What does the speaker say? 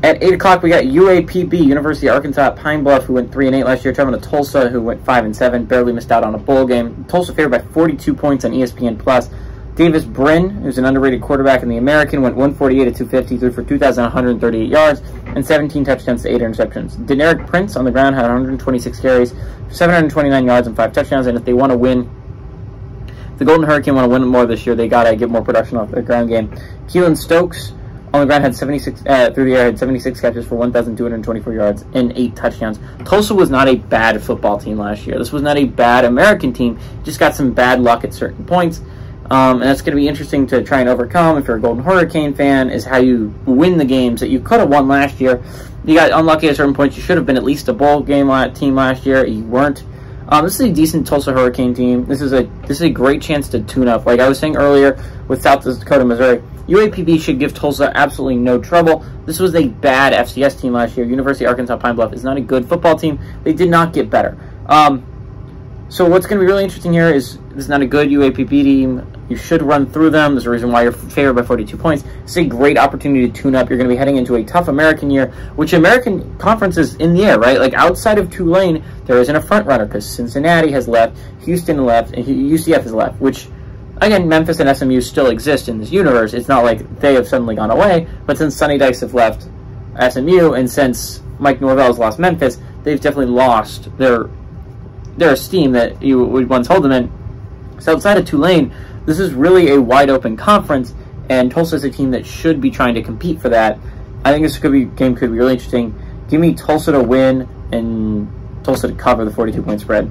At 8 o'clock, we got UAPB, University of Arkansas Pine Bluff, who went 3 and 8 last year, traveling to Tulsa, who went 5 and 7, barely missed out on a bowl game. Tulsa favored by 42 points on ESPN Plus. Davis Brin, who's an underrated quarterback in the American, went 148 to 250, threw for 2,138 yards and 17 touchdowns to 8 interceptions. Deneric Prince on the ground had 126 carries, 729 yards and 5 touchdowns, and if they want to win, the Golden Hurricane want to win more this year, they got to get more production off the ground game. Keylon Stokes, on the ground had 76 uh, through the air had 76 catches for 1,224 yards and eight touchdowns. Tulsa was not a bad football team last year. This was not a bad American team. Just got some bad luck at certain points. Um, and that's going to be interesting to try and overcome if you're a Golden Hurricane fan, is how you win the games that you could have won last year. You got unlucky at certain points. You should have been at least a bowl game team last year. You weren't. Um, this is a decent Tulsa Hurricane team. This is a this is a great chance to tune up. Like I was saying earlier with South Dakota, Missouri, UAPB should give Tulsa absolutely no trouble. This was a bad FCS team last year. University of Arkansas Pine Bluff is not a good football team. They did not get better. Um, so what's going to be really interesting here is this is not a good UAPB team. You should run through them. There's a reason why you're favored by 42 points. It's a great opportunity to tune up. You're going to be heading into a tough American year, which American conference is in the air, right? Like outside of Tulane, there isn't a front runner because Cincinnati has left, Houston left, and UCF has left, which again, Memphis and SMU still exist in this universe. It's not like they have suddenly gone away, but since Sonny Dykes have left SMU and since Mike Norvell has lost Memphis, they've definitely lost their their esteem that you would once hold them in. So outside of Tulane, this is really a wide open conference, and Tulsa is a team that should be trying to compete for that. I think this could be game could be really interesting. Give me Tulsa to win and Tulsa to cover the 42 point spread.